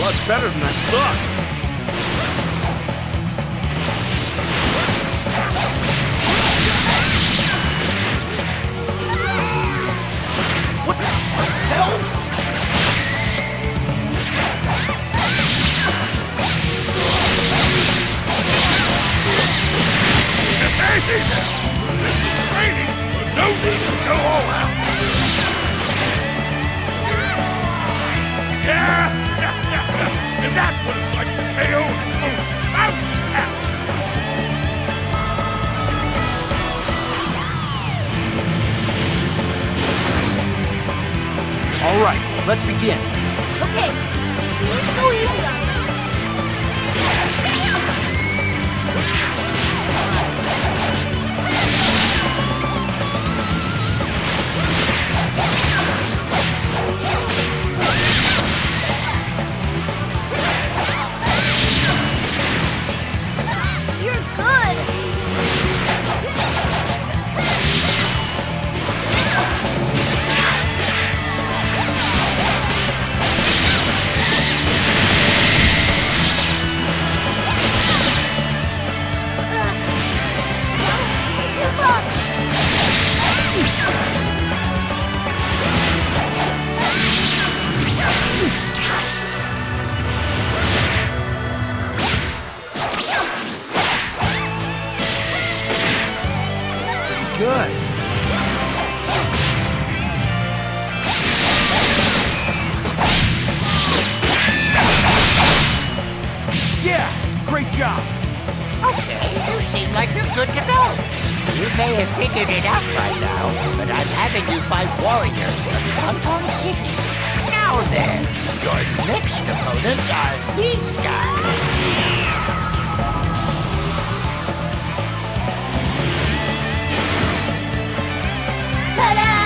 A lot better than I thought. This is training, but no need to go all out. Job. Okay, you seem like you're good to go. You may have figured it out by now, but I'm having you fight warriors from Conton City. Now then, your next opponents are these guys. Ta-da!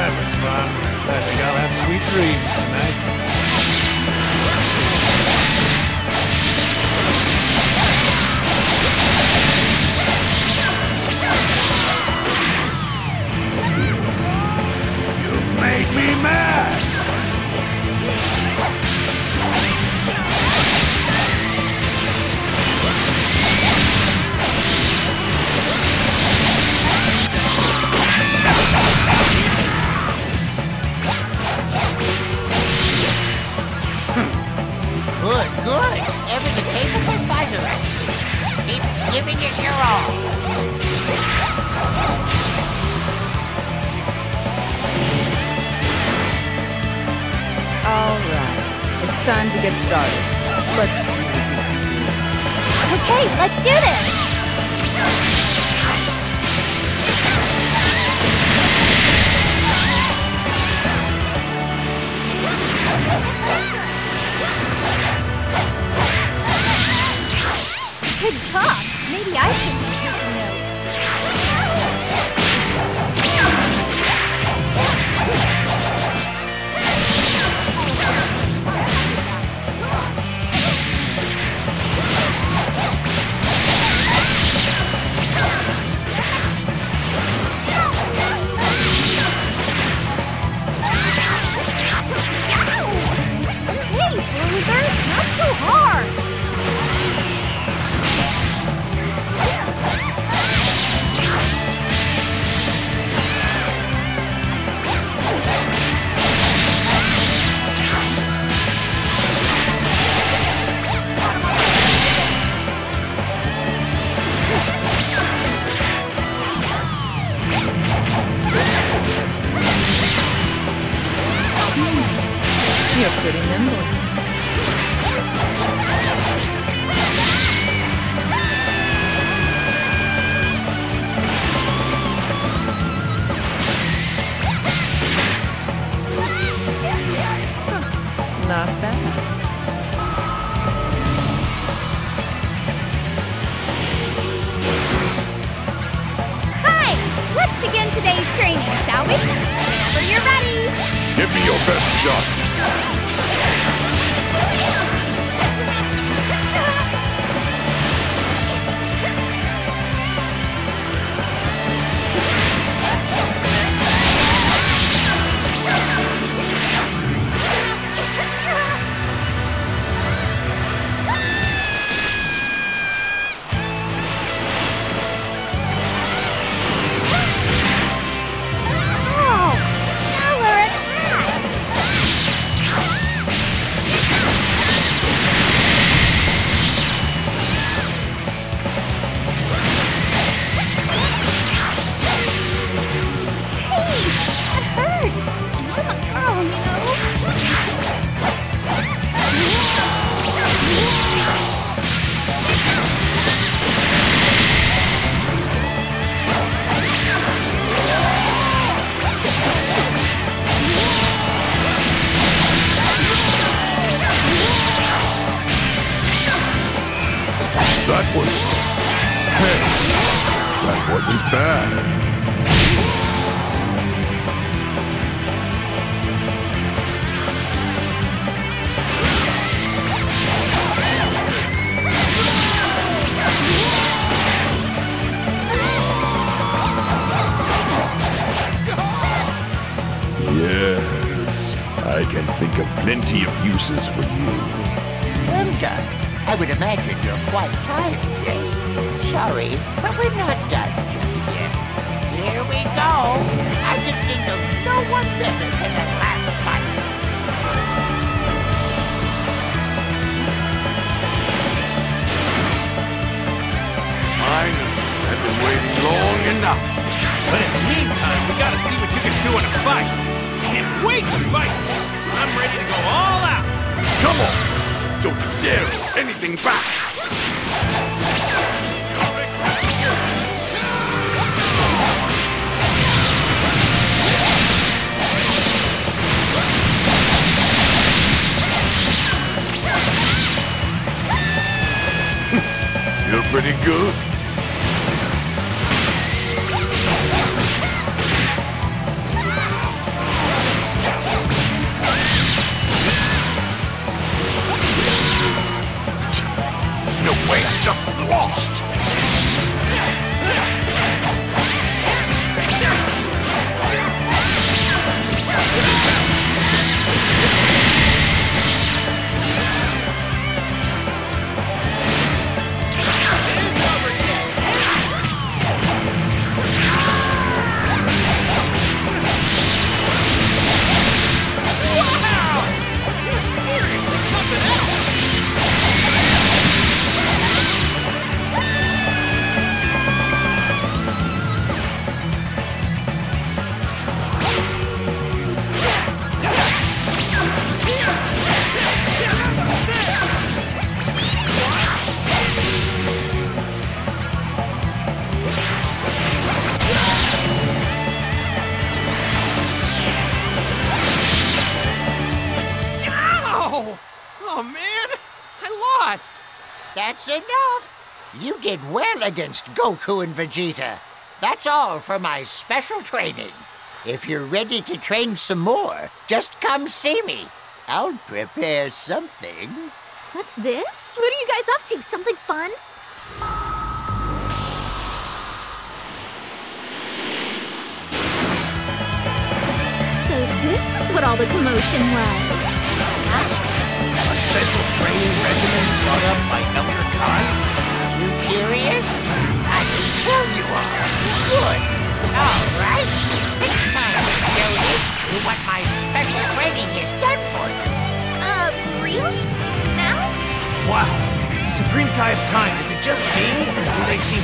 That was fun. I think I'll have sweet dreams tonight. Okay, let's do this! Good job! Maybe I should bad. Yes, I can think of plenty of uses for you. Done. I would imagine you're quite tired, yes? Sorry, but we're not done. We go. I can think of no one better than the last fight. Finally, I've been waiting long enough. But in the meantime, we gotta see what you can do in a fight. Can't wait to fight. I'm ready to go all out. Come on! Don't you dare anything back! Pretty good. Oh man, I lost. That's enough. You did well against Goku and Vegeta. That's all for my special training. If you're ready to train some more, just come see me. I'll prepare something. What's this? What are you guys up to? Something fun? So this is what all the commotion was. Gotcha. A special training regimen brought up by Elder Kai? You curious? I can tell you are. Good. All right. It's time to show this to what my special training has done for you. Uh, really? Now? Wow. Supreme Kai of Time, is it just me, or do they seem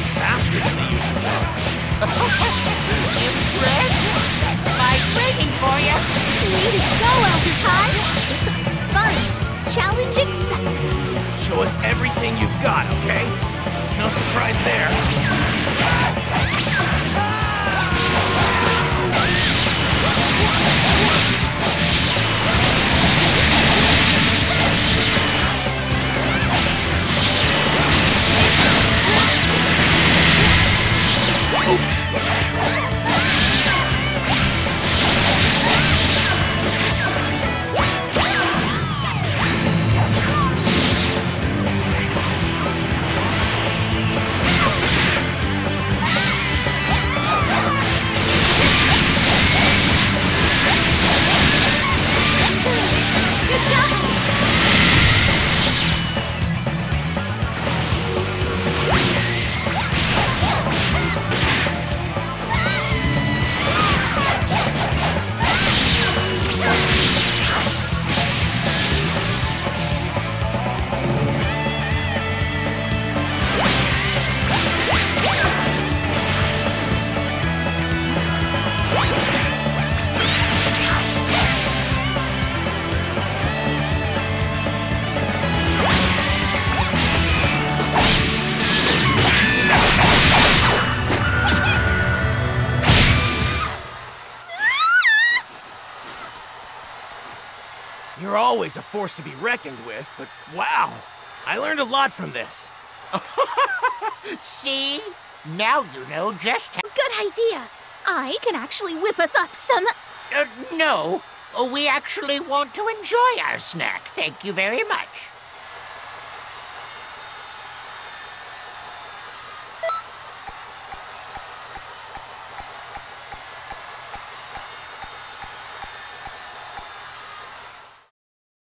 always a force to be reckoned with, but wow, I learned a lot from this. See? Now you know just how. Good idea. I can actually whip us up some. Uh, no, we actually want to enjoy our snack. Thank you very much.